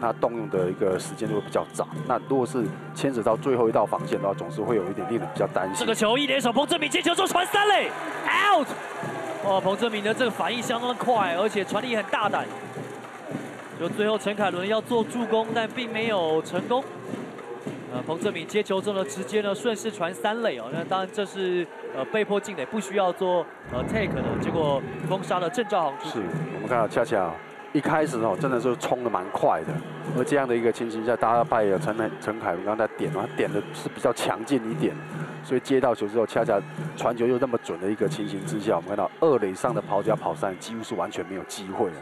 他动用的一个时间就会比较早。那如果是牵扯到最后一道防线的话，总是会有一点令人比较担心。这个球一联手，彭正明接球之后传三垒，out。哦，彭正明的这个反应相当的快，而且传力很大胆。就最后陈凯伦要做助攻，但并没有成功。呃，彭正明接球之后呢，直接呢顺势传三垒哦。那当然这是呃被迫进垒，不需要做呃 take 的。结果封杀了郑兆航。是我们看到恰恰一开始哦，真的是冲的蛮快的。而这样的一个情形下，大家拜了陈陈凯文刚才点嘛，点的是比较强劲一点，所以接到球之后，恰恰传球又那么准的一个情形之下，我们看到二垒上的跑脚跑三几乎是完全没有机会了。